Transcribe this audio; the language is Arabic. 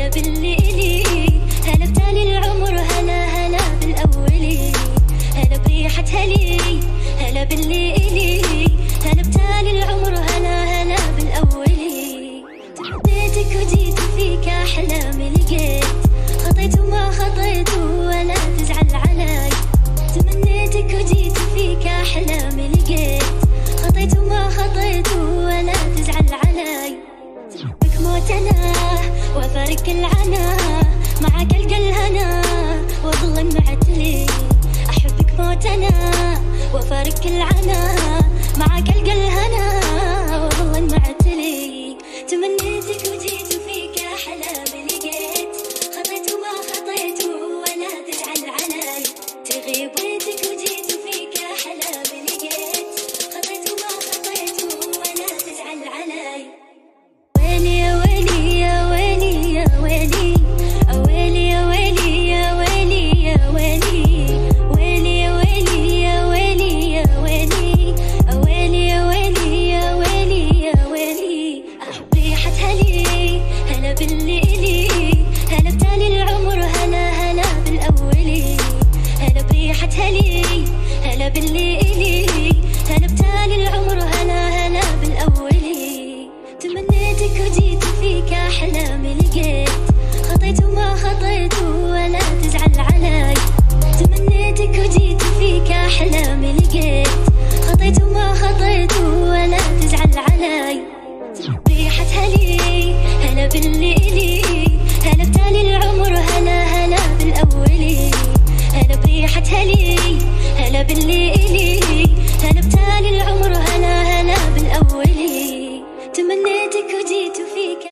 هلا بالليلي العمر هلا هلا بالأولي هلا هلا بالليلي هلا بتالي العمر هلا خطيت ولا تزعل علي. تمنيتك وجيت فيك احلامي لقيت خطيت وما خطيت ولا تزعل علي. بك موت أنا وافارق العنا معك القى الهنا واظل معتلي. أحبك موت وافارق العنا معك هلا بالليلي هلا بتالي العمر هلا هلا بالأولي تمنيتك وجيت فيك أحلامي لقيت خطيت وما خطيت ولا تزعل علي. تمنيتك وجيت فيك أحلامي لقيت خطيت وما خطيت ولا تزعل علي. ريحة هلي هلا بالليلي هلا بتالي العمر هلا هلا بالأولي هلا بريحة هلي أنا باللي إلي هلا بتالي العمر